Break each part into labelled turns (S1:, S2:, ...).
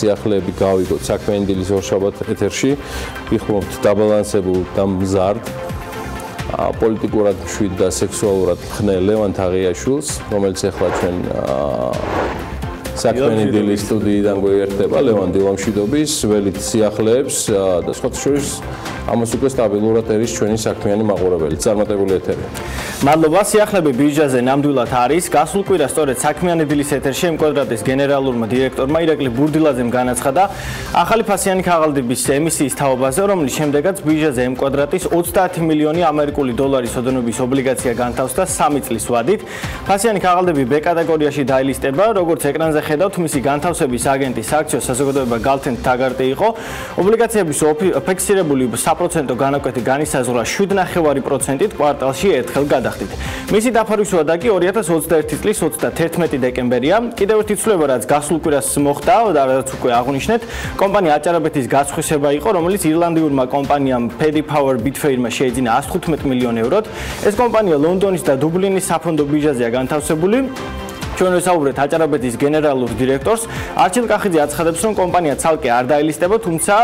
S1: სიახლეები გავიგოთ საქმიანი დილის ორშაბათ ეთერში. ვიხმობთ დაბალანსებულ და მზარდ პოლიტიკურად მშვიდ და სექსუალურად მხნე ლევან თაღიაშვილს რომელიც ახლა ჩვენ საქმიანი დილის სტუდიიდან გვერდება ლევან დილამშვიდობის ველით სიახლეებს და სხვა შორის ამას უკვე სტაბილურად ერის ჩვენი საქმიანი მაყურებელი. წარმატებული ეთერი.
S2: მადლობა, სიახლები ბიჟაზე ნამდვილად არის. გასულ კვირას სწორედ საქმიანი დილის ეთერში იმ კვადრატის გენერალურმა დირექტორმა ირაკლი ბურდილაძემ განაცხადა ახალი ფასიანი ქაღალდების ემისიის თაობაზე, რომლის შემდეგაც ბიჟაზე იმ კვადრატის 30 მილიონი ამერიკული დოლარის ოდენობის ობლიგაცია განთავსდა 3 წლის ვადით. ფასიანი ქაღალდები B კატეგორიაში დაილისტება, როგორც ეკრანზე ხედავთ, მისი განთავსების აგენტის აქციო საზოგადოება გალთენ თაგარტი იყო. ობლიგაციების ფიქსირებული საპროცენტო განაკვეთი განისაზღვრა 7.5%-ით კვარტალში ერთხელ გადახდით. მისი დაფარვისვადა კი 2021 წლის 31 დეკემბერია. კიდევ ერთი ცვლილება, რაც გასულ კვირას მოხდა და რაც უკვე აღნიშნეთ, კომპანია აჭარაბეთის გასხვისება იყო, რომელიც ირლანდიურმა კომპანიამ Paddy Power Bitfair-მა შეიძინა 115 მილიონ ევროთ. ეს კომპანია ლონდონის და დუბლინის საფონდო ბიჟაზეა განთავსებული. ჩვენ ვესაუბრეთ აჭარაბეთის გენერალურ დირექტორს. არჩილ კახიძე აცხადებს რომ კომპანია ცალკე არ დაილისტება თუმცა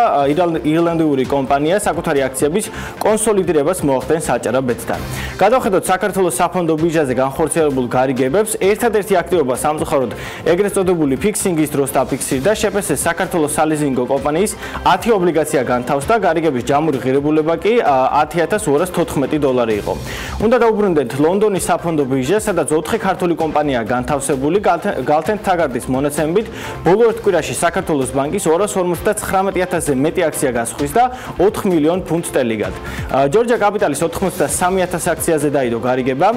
S2: ირლანდიური კომპანია საკუთარი აქციების კონსოლიდირებას მოახდენს აჭარაბეთთან გადავხედოთ საქართველოს საფონდო ბიჟაზე განხორციელებულ გარიგებებს. ერთადერთი აქტივობა სამწუხაროდ ეგრეთ წოდებული ფიქსინგის დროს დაფიქსირდა. შეფესე საქართველოს სალიზინგო კომპანიის 10 ობლიგაცია განთავსდა. გარიგების ჯამური ღირებულება კი 10214 დოლარი იყო. უნდა დაუბრუნდეთ ლონდონის საფონდო ბიჟა სადაც 4 ქართული კომპანია განთავსებული. გალთენ თაგარდის მონაცემებით ბოლო ერთ კვირაში საქართველოს ბანკის 259000-ზე მეტი აქცია გასხვის და 4 მილიონ ფუნტ სტელინგად. ჯორჯია კაპიტალის 83000 აქციაზე დაიდო გარიგება.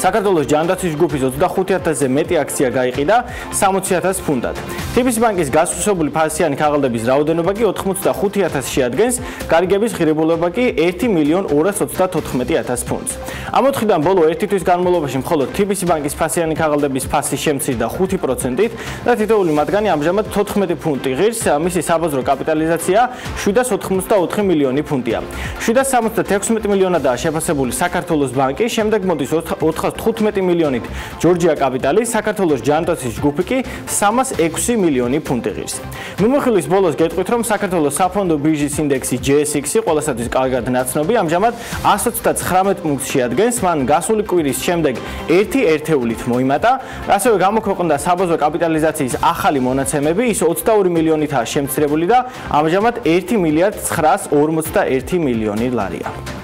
S2: საქართველოს ჯანდაცვის ჯგუფის 25000-ზე მეტი აქცია გაიყიდა 60000 ფუნტად. თიბის ბანკის გასუსებული ფასიანი ქაღალდების რაოდენობა კი 85000 შეადგენს, გარიგების ღირებულება კი 1.234.000 ფუნტს. ამ ოთხიდან ბოლო ერთი თვის განმავლობაში მხოლოდ თიბის ბანკის ფასიანი ქაღალდების ფასი შემცირდა 5%-ით და თითოეული მათგანი ამჟამად 14 ფუნტი ღირს, მისი საბაზრო კაპიტალიზაცია 784 მილიონი ფუნტია. 776 მილიონადაა შეფასებული საქართველოს ბანკი, შემდეგ მოდის 4 415 მილიონით ჯორჯია კაპიტალი, საქართველოს ჯანდაცვის ჯგუფი კი 306 მილიონი ფუნტი ღირს. მიმოხილვის ბოლოს გეტყვით, რომ საქართველოს საფონდო ბირჟის ინდექსი JSX-ი ყოველსათვის კარგად ნაცნობი, ამჟამად 129 პუნქტს შეადგენს, მან გასული კვირის შემდეგ 1 ერთეულით მოიმატა, ასევე გამოქვეყნდა საბაზრო კაპიტალიზაციის ახალი მონაცემები, ის 22 მილიონითაა შემცირებული და ამჟამად 1 მილიარდ 951 მილიონი ლარია.